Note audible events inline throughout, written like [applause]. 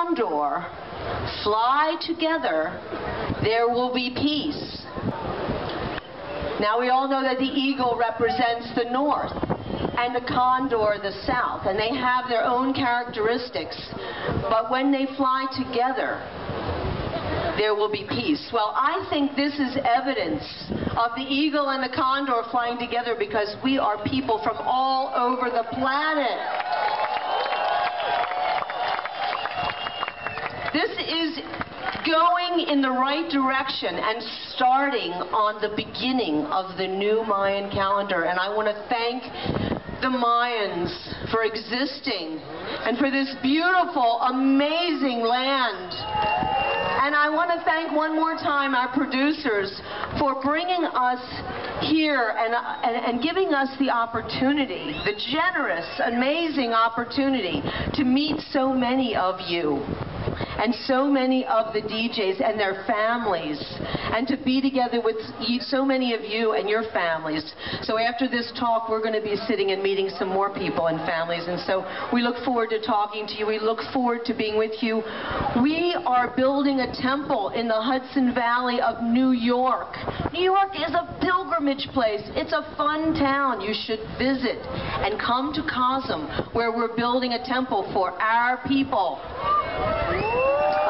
condor fly together, there will be peace. Now we all know that the eagle represents the north and the condor the south, and they have their own characteristics. But when they fly together, there will be peace. Well, I think this is evidence of the eagle and the condor flying together because we are people from all over the planet. This is going in the right direction and starting on the beginning of the new Mayan calendar. And I want to thank the Mayans for existing and for this beautiful, amazing land. And I want to thank one more time our producers for bringing us here and, and, and, giving us the opportunity, the generous, amazing opportunity to meet so many of you and so many of the DJs and their families, and to be together with so many of you and your families. So after this talk, we're going to be sitting and meeting some more people and families, and so we look forward to talking to you. We look forward to being with you. We are building a temple in the Hudson Valley of New York. New York is a pilgrimage place. It's a fun town. You should visit and come to Cosm, where we're building a temple for our people.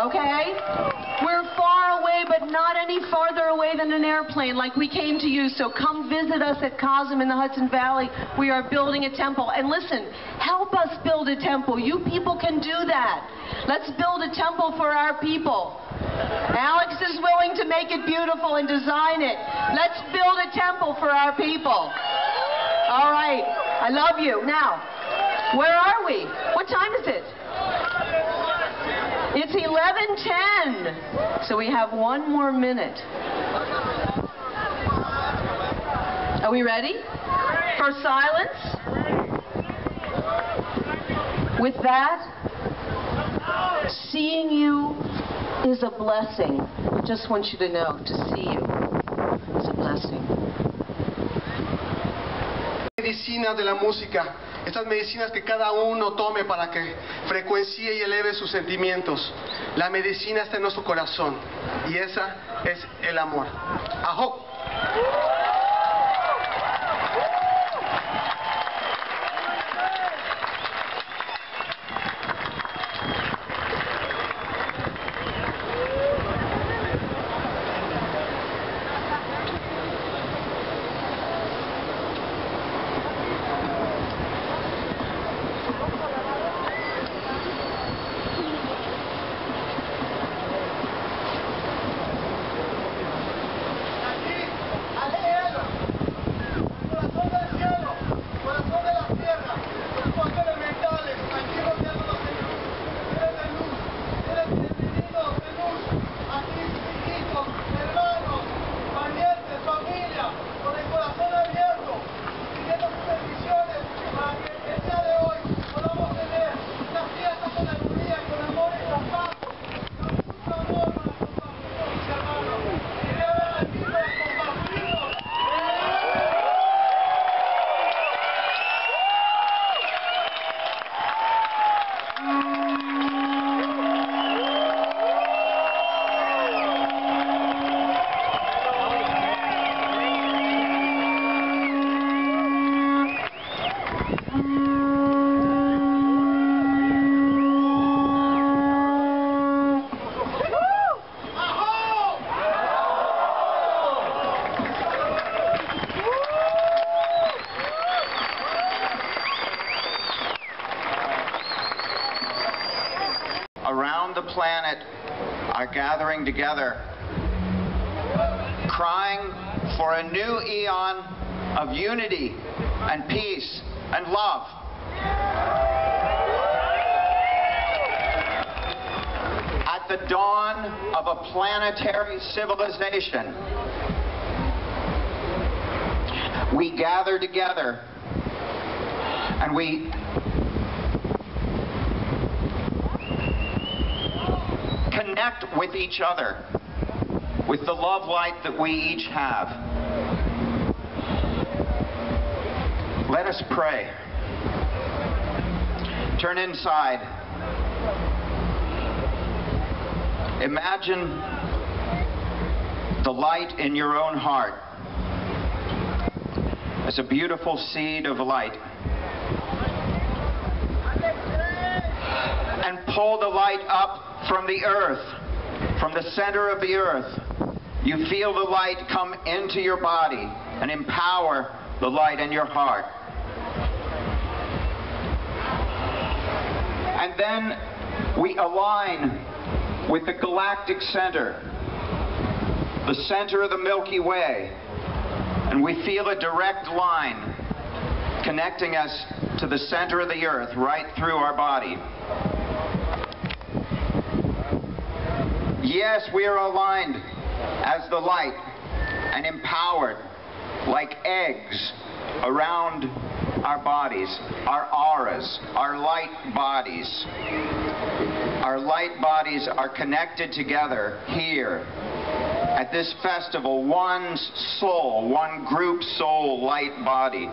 Okay? We're far away, but not any farther away than an airplane like we came to you. So come visit us at Cosm in the Hudson Valley. We are building a temple. And listen, help us build a temple. You people can do that. Let's build a temple for our people. Alex is willing to make it beautiful and design it. Let's build a temple for our people. All right. I love you. Now, where are we? What time is it? It's 11:10. So we have one more minute. Are we ready? For silence? With that, seeing you is a blessing. I just want you to know, to see you is a blessing. Medicina de la música estas medicinas que cada uno tome para que frecuencie y eleve sus sentimientos. La medicina está en nuestro corazón y esa es el amor. Ajo. Gathering together, crying for a new eon of unity and peace and love. At the dawn of a planetary civilization, we gather together and we connect with each other with the love light that we each have. Let us pray. Turn inside. Imagine the light in your own heart as a beautiful seed of light. And pull the light up from the earth, from the center of the earth. You feel the light come into your body and empower the light in your heart. And then we align with the galactic center, the center of the Milky Way, and we feel a direct line connecting us to the center of the earth right through our body. Yes, we are aligned as the light and empowered like eggs around our bodies, our auras, our light bodies. Our light bodies are connected together here at this festival, one soul, one group soul light body.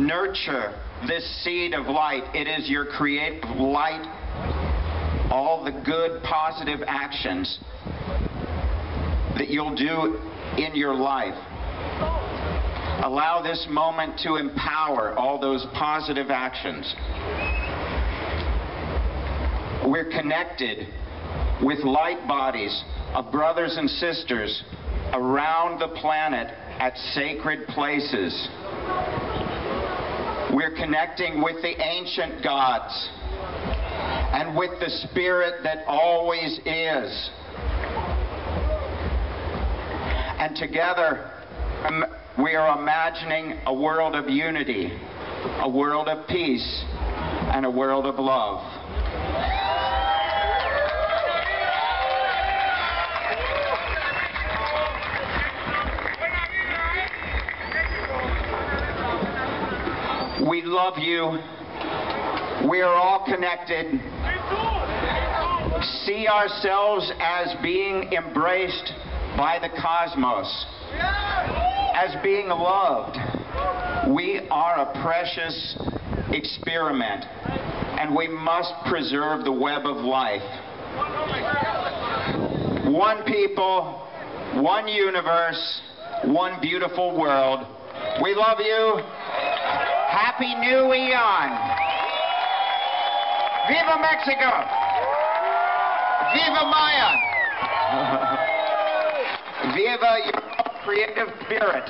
Nurture this seed of light. It is your creative light, all the good, positive actions that you'll do in your life. Allow this moment to empower all those positive actions. We're connected with light bodies of brothers and sisters around the planet at sacred places. We're connecting with the ancient gods and with the spirit that always is. And together, we are imagining a world of unity, a world of peace, and a world of love. We love you. We are all connected. See ourselves as being embraced by the cosmos, as being loved. We are a precious experiment, and we must preserve the web of life. One people, one universe, one beautiful world. We love you. Happy New Eon. Viva Mexico. Viva Maya. [laughs] Viva your creative spirit.